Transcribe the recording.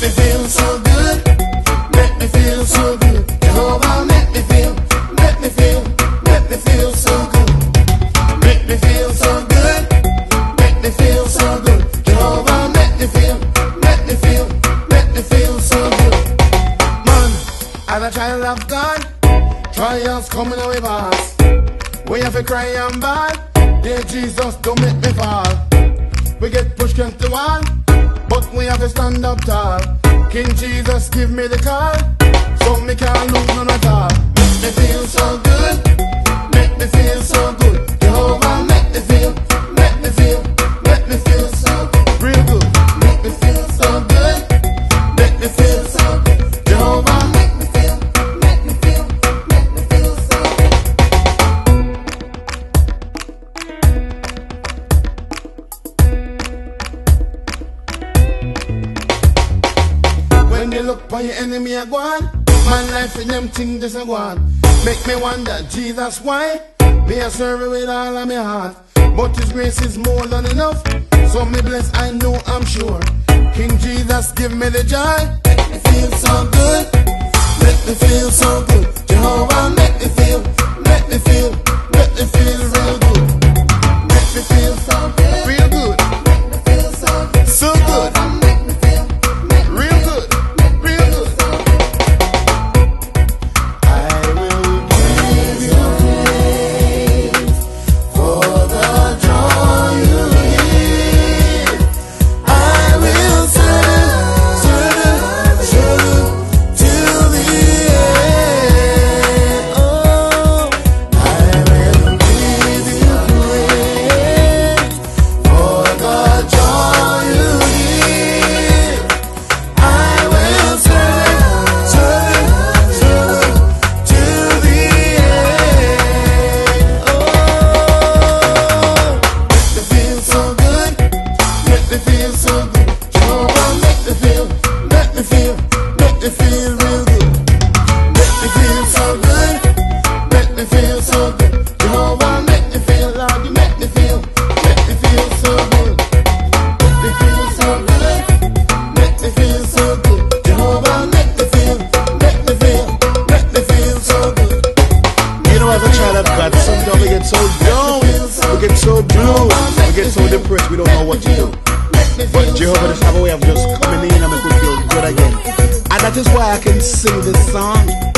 Me feel so good. Make me feel so good. Jehovah, make me feel, make me feel, make me feel so good. Make me feel so good. Make me feel so good. Jehovah, make me feel, make me feel, make me feel so good. Man, as a child of God, trials coming away. We have to cry and bad. Dear Jesus, don't make me fall. We get pushed against the wall, but we have to stand up tall. King Jesus, give me the call, so me can't lose none at all. Me feel so good, for your enemy, a go. Man, life in them things just a go. Make me wonder, Jesus, why? Me a serve with all of my heart. But His grace is more than enough. So me bless, I know, I'm sure. King Jesus, give me the joy. Make me feel so good. Make me feel so good. Jehovah, make me feel, make me feel, make me feel me feel so good. Jehovah, make me feel, you make me feel, make me feel so good. Make me so good. Make me feel so good. Jehovah, make me feel, make me feel, make me feel so good. You know, as a child of God, sometimes we get so down, we get so blue, we get so depressed, we don't know what to do. But Jehovah just have a way of just coming in and make we feel good again. And that is why I can sing this song.